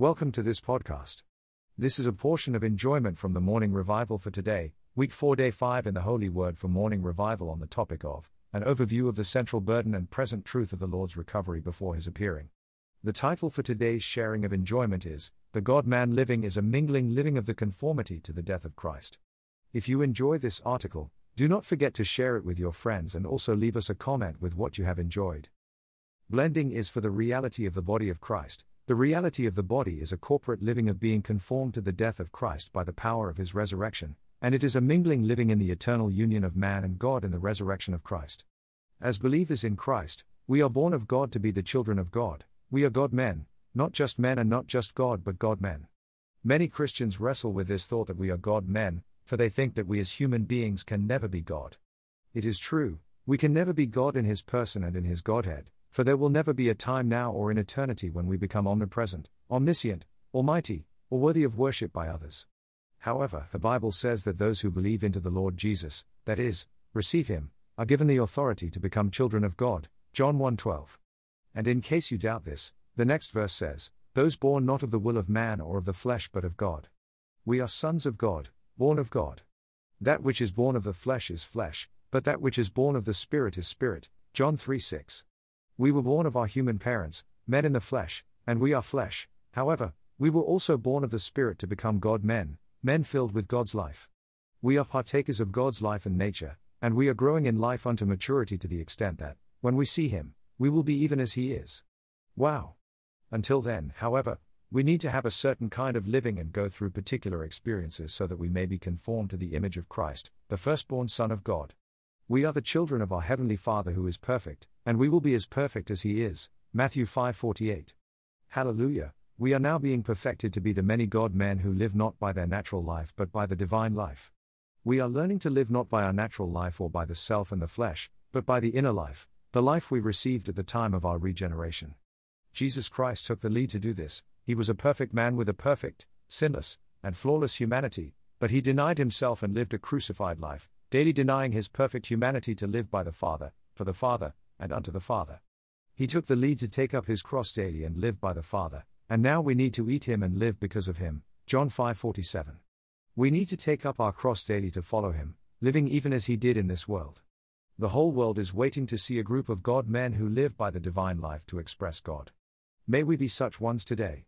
Welcome to this podcast. This is a portion of enjoyment from the morning revival for today, week 4, day 5 in the Holy Word for morning revival on the topic of an overview of the central burden and present truth of the Lord's recovery before his appearing. The title for today's sharing of enjoyment is The God Man Living is a Mingling Living of the Conformity to the Death of Christ. If you enjoy this article, do not forget to share it with your friends and also leave us a comment with what you have enjoyed. Blending is for the reality of the body of Christ. The reality of the body is a corporate living of being conformed to the death of Christ by the power of his resurrection, and it is a mingling living in the eternal union of man and God in the resurrection of Christ. As believers in Christ, we are born of God to be the children of God, we are God men, not just men and not just God but God men. Many Christians wrestle with this thought that we are God men, for they think that we as human beings can never be God. It is true, we can never be God in His person and in His Godhead, for there will never be a time now or in eternity when we become omnipresent, omniscient, almighty, or worthy of worship by others. However, the Bible says that those who believe into the Lord Jesus, that is, receive Him, are given the authority to become children of God. John 1:12. And in case you doubt this, the next verse says, those born not of the will of man or of the flesh but of God. We are sons of God, born of God. That which is born of the flesh is flesh, but that which is born of the Spirit is spirit. John 3 6. We were born of our human parents, men in the flesh, and we are flesh, however, we were also born of the Spirit to become God men, men filled with God's life. We are partakers of God's life and nature, and we are growing in life unto maturity to the extent that, when we see Him, we will be even as He is. Wow! Until then, however, we need to have a certain kind of living and go through particular experiences so that we may be conformed to the image of Christ, the firstborn Son of God. We are the children of our heavenly Father who is perfect, and we will be as perfect as he is. Matthew 5:48. Hallelujah. We are now being perfected to be the many God men who live not by their natural life but by the divine life. We are learning to live not by our natural life or by the self and the flesh, but by the inner life, the life we received at the time of our regeneration. Jesus Christ took the lead to do this, he was a perfect man with a perfect, sinless, and flawless humanity, but he denied himself and lived a crucified life, daily denying his perfect humanity to live by the Father, for the Father, and unto the Father. He took the lead to take up his cross daily and live by the Father, and now we need to eat him and live because of him. John 5:47. We need to take up our cross daily to follow him, living even as he did in this world. The whole world is waiting to see a group of God men who live by the divine life to express God. May we be such ones today.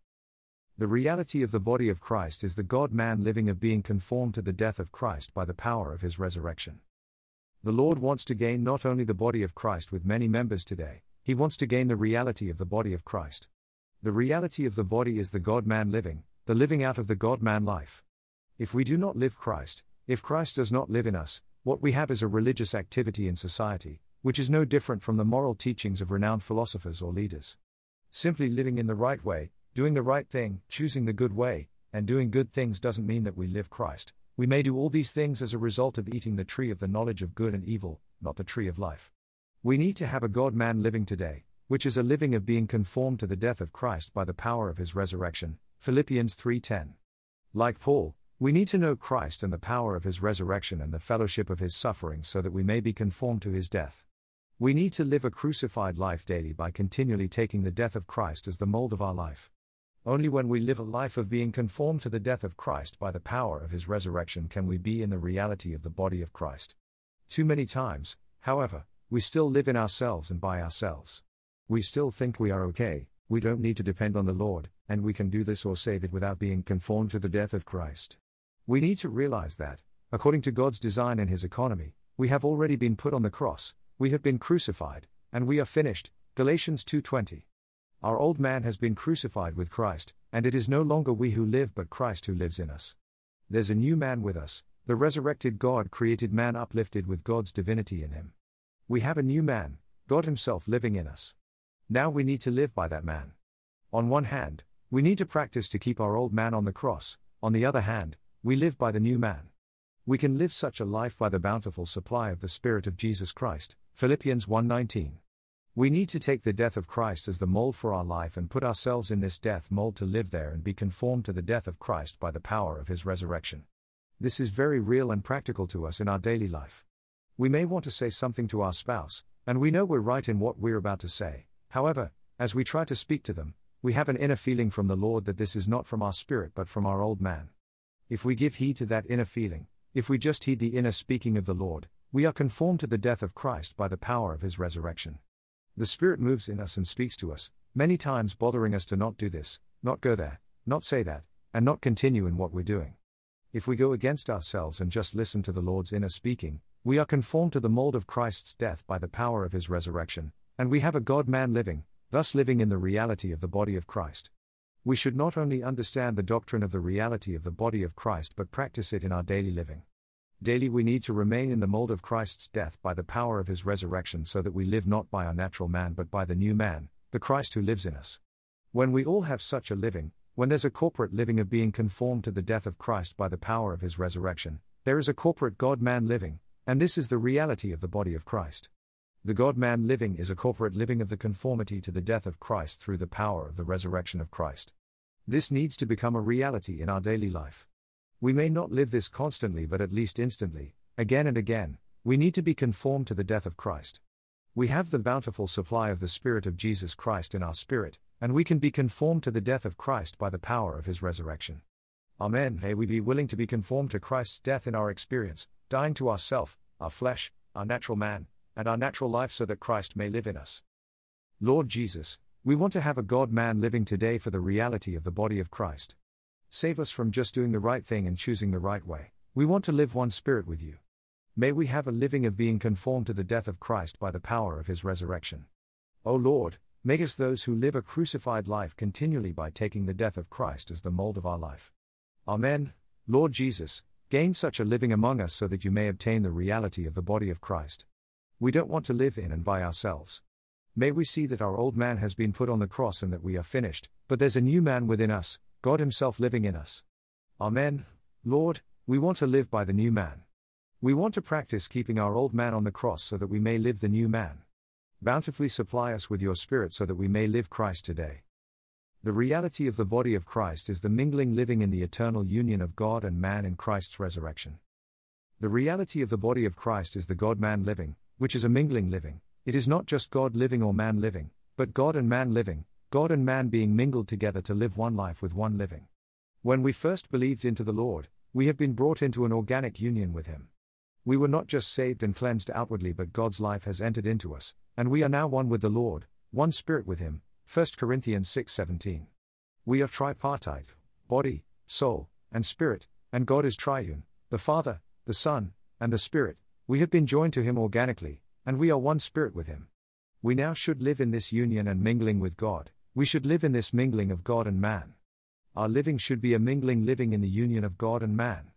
The reality of the body of Christ is the God man living of being conformed to the death of Christ by the power of his resurrection. The Lord wants to gain not only the body of Christ with many members today, he wants to gain the reality of the body of Christ. The reality of the body is the God man living, the living out of the God man life. If we do not live Christ, if Christ does not live in us, what we have is a religious activity in society, which is no different from the moral teachings of renowned philosophers or leaders. Simply living in the right way, Doing the right thing, choosing the good way, and doing good things doesn't mean that we live Christ. We may do all these things as a result of eating the tree of the knowledge of good and evil, not the tree of life. We need to have a God man living today, which is a living of being conformed to the death of Christ by the power of his resurrection. Philippians 3:10. Like Paul, we need to know Christ and the power of his resurrection and the fellowship of his sufferings so that we may be conformed to his death. We need to live a crucified life daily by continually taking the death of Christ as the mold of our life. Only when we live a life of being conformed to the death of Christ by the power of his resurrection can we be in the reality of the body of Christ. Too many times, however, we still live in ourselves and by ourselves. We still think we are okay, we don't need to depend on the Lord, and we can do this or say that without being conformed to the death of Christ. We need to realize that, according to God's design and his economy, we have already been put on the cross, we have been crucified, and we are finished. Galatians 2:20. Our old man has been crucified with Christ, and it is no longer we who live but Christ who lives in us. There's a new man with us, the resurrected God created man uplifted with God's divinity in him. We have a new man, God Himself living in us. Now we need to live by that man. On one hand, we need to practice to keep our old man on the cross, on the other hand, we live by the new man. We can live such a life by the bountiful supply of the Spirit of Jesus Christ. Philippians 1:19. We need to take the death of Christ as the mold for our life and put ourselves in this death mold to live there and be conformed to the death of Christ by the power of his resurrection. This is very real and practical to us in our daily life. We may want to say something to our spouse, and we know we're right in what we're about to say. However, as we try to speak to them, we have an inner feeling from the Lord that this is not from our spirit but from our old man. If we give heed to that inner feeling, if we just heed the inner speaking of the Lord, we are conformed to the death of Christ by the power of his resurrection. The Spirit moves in us and speaks to us, many times bothering us to not do this, not go there, not say that, and not continue in what we're doing. If we go against ourselves and just listen to the Lord's inner speaking, we are conformed to the mold of Christ's death by the power of his resurrection, and we have a God man living, thus living in the reality of the body of Christ. We should not only understand the doctrine of the reality of the body of Christ but practice it in our daily living. Daily we need to remain in the mold of Christ's death by the power of his resurrection so that we live not by our natural man but by the new man, the Christ who lives in us. When we all have such a living, when there's a corporate living of being conformed to the death of Christ by the power of his resurrection, there is a corporate God man living, and this is the reality of the body of Christ. The God man living is a corporate living of the conformity to the death of Christ through the power of the resurrection of Christ. This needs to become a reality in our daily life. We may not live this constantly, but at least instantly, again and again, we need to be conformed to the death of Christ. We have the bountiful supply of the Spirit of Jesus Christ in our spirit, and we can be conformed to the death of Christ by the power of his resurrection. Amen. May we be willing to be conformed to Christ's death in our experience, dying to ourself, our flesh, our natural man, and our natural life so that Christ may live in us. Lord Jesus, we want to have a God man living today for the reality of the body of Christ. Save us from just doing the right thing and choosing the right way. We want to live one spirit with you. May we have a living of being conformed to the death of Christ by the power of his resurrection. O Lord, make us those who live a crucified life continually by taking the death of Christ as the mold of our life. Amen. Lord Jesus, gain such a living among us so that you may obtain the reality of the body of Christ. We don't want to live in and by ourselves. May we see that our old man has been put on the cross and that we are finished, but there's a new man within us, God Himself living in us. Amen. Lord, we want to live by the new man. We want to practice keeping our old man on the cross so that we may live the new man. Bountifully supply us with your Spirit so that we may live Christ today. The reality of the body of Christ is the mingling living in the eternal union of God and man in Christ's resurrection. The reality of the body of Christ is the God man living, which is a mingling living. It is not just God living or man living, but God and man living, God and man being mingled together to live one life with one living. When we first believed into the Lord, we have been brought into an organic union with Him. We were not just saved and cleansed outwardly, but God's life has entered into us, and we are now one with the Lord, one spirit with Him. 1 Corinthians 6:17. We are tripartite, body, soul, and spirit, and God is triune, the Father, the Son, and the Spirit, we have been joined to him organically, and we are one spirit with him. We now should live in this union and mingling with God, we should live in this mingling of God and man. Our living should be a mingling living in the union of God and man.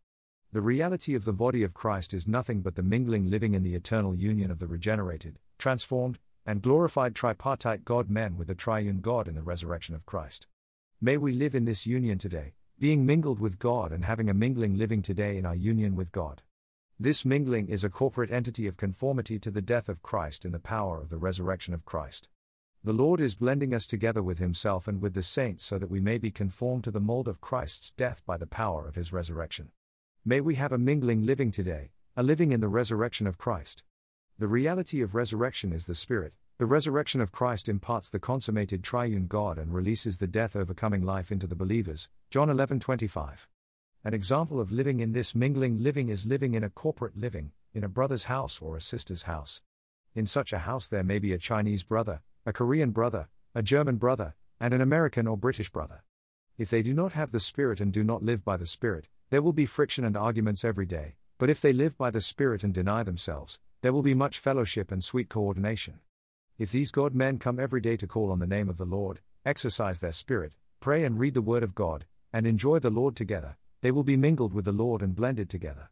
The reality of the body of Christ is nothing but the mingling living in the eternal union of the regenerated, transformed, and glorified tripartite God men with the triune God in the resurrection of Christ. May we live in this union today, being mingled with God and having a mingling living today in our union with God. This mingling is a corporate entity of conformity to the death of Christ in the power of the resurrection of Christ. The Lord is blending us together with Himself and with the saints so that we may be conformed to the mold of Christ's death by the power of His resurrection. May we have a mingling living today, a living in the resurrection of Christ. The reality of resurrection is the Spirit. The resurrection of Christ imparts the consummated triune God and releases the death overcoming life into the believers. John 11:25. An example of living in this mingling living is living in a corporate living, in a brother's house or a sister's house. In such a house, there may be a Chinese brother, a Korean brother, a German brother, and an American or British brother. If they do not have the Spirit and do not live by the Spirit, there will be friction and arguments every day, but if they live by the Spirit and deny themselves, there will be much fellowship and sweet coordination. If these God men come every day to call on the name of the Lord, exercise their spirit, pray and read the Word of God, and enjoy the Lord together, they will be mingled with the Lord and blended together.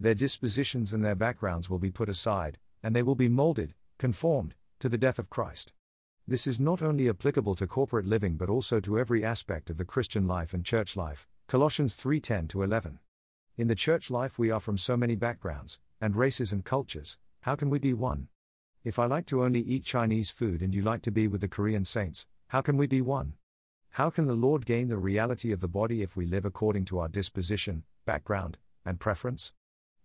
Their dispositions and their backgrounds will be put aside, and they will be molded, conformed, to the death of Christ. This is not only applicable to corporate living but also to every aspect of the Christian life and church life. Colossians 3:10 to 11. In the church life we are from so many backgrounds and races and cultures. How can we be one? If I like to only eat Chinese food and you like to be with the Korean saints, how can we be one? How can the Lord gain the reality of the body if we live according to our disposition, background, and preference?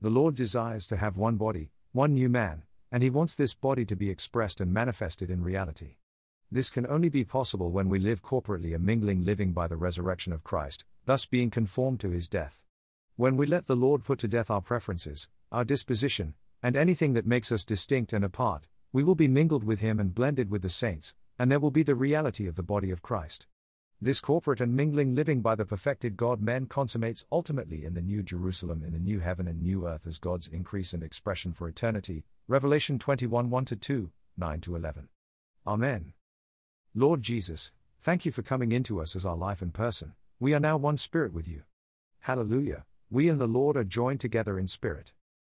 The Lord desires to have one body, one new man, and He wants this body to be expressed and manifested in reality. This can only be possible when we live corporately a mingling living by the resurrection of Christ, thus being conformed to his death. When we let the Lord put to death our preferences, our disposition, and anything that makes us distinct and apart, we will be mingled with him and blended with the saints, and there will be the reality of the body of Christ. This corporate and mingling living by the perfected God men consummates ultimately in the New Jerusalem, in the new heaven and new earth as God's increase and expression for eternity. Revelation 21 1 2, 9 11. Amen. Lord Jesus, thank you for coming into us as our life in person. We are now one spirit with you. Hallelujah. We and the Lord are joined together in spirit.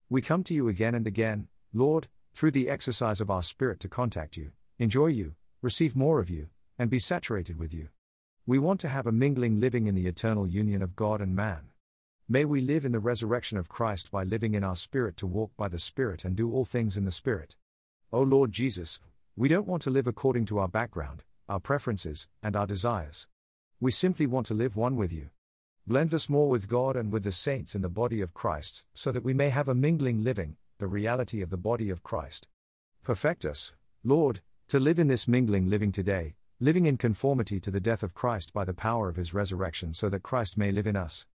We come to you again and again, Lord, through the exercise of our spirit to contact you, enjoy you, receive more of you, and be saturated with you. We want to have a mingling living in the eternal union of God and man. May we live in the resurrection of Christ by living in our spirit to walk by the Spirit and do all things in the Spirit. O Lord Jesus, we don't want to live according to our background, our preferences, and our desires. We simply want to live one with you. Blend us more with God and with the saints in the body of Christ, so that we may have a mingling living, the reality of the body of Christ. Perfect us, Lord, to live in this mingling living today, living in conformity to the death of Christ by the power of his resurrection, so that Christ may live in us.